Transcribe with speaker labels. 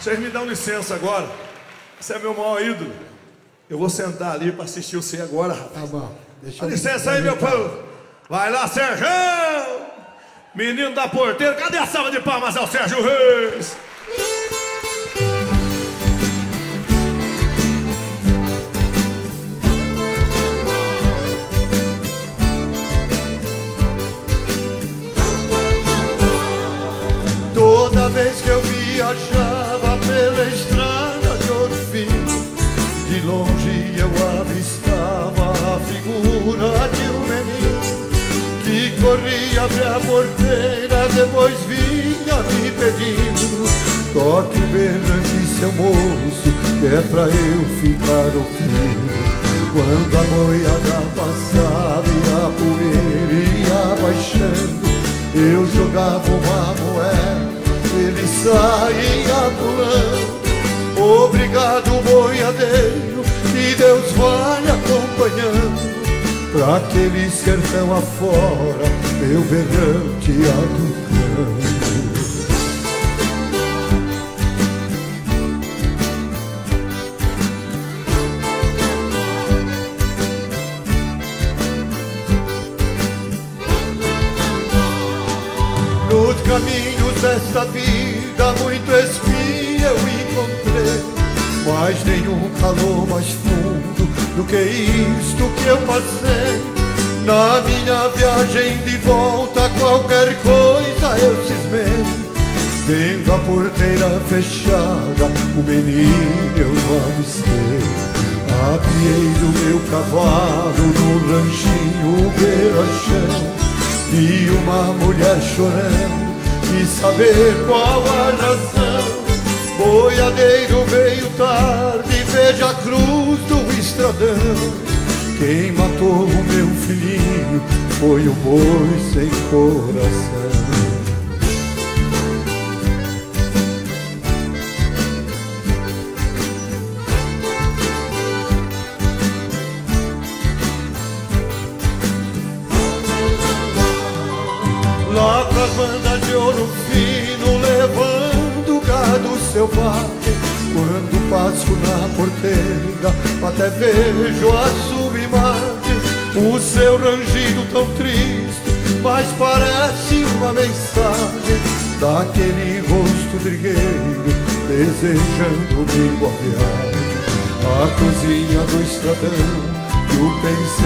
Speaker 1: Vocês me dão licença agora. Você é meu maior ídolo. Eu vou sentar ali para assistir você agora, rapaz.
Speaker 2: Tá bom. Deixa
Speaker 1: Dá licença aí, meu povo. Vai lá, Sérgio! Menino da porteira, cadê a salva de palmas ao Sérgio Reis?
Speaker 2: Toda vez que eu viajava longe eu avistava a figura de um menino que corria abre a porteira, depois vinha me pedindo: toque o berrante, seu moço, que é pra eu ficar ouvindo. Quando a boiada passava e a poeira ia baixando, eu jogava uma moeda, ele saía pulando. Obrigado, boiadeiro, que Deus vai acompanhando. Pra aquele sertão afora, meu berrante aducando. Nos caminhos desta vida muito espinho eu encontrei Mas nenhum calor mais fundo do que isto que eu passei. Na minha viagem de volta qualquer coisa eu cismei. Vendo a porteira fechada, o menino eu avistei. Apiei do meu cavalo no ranchinho beira-chão Vi uma mulher chorando e saber qual a razão Boiadeiro veio tarde, veja a cruz do estradão. Quem matou o meu filhinho foi o boi sem coração. Lá pras bandas de ouro fino Quando passo na porteira Até vejo a subimagem O seu rangido tão triste Mas parece uma mensagem Daquele rosto trigueiro Desejando-me boa viagem. A cozinha do estradão E o pensamento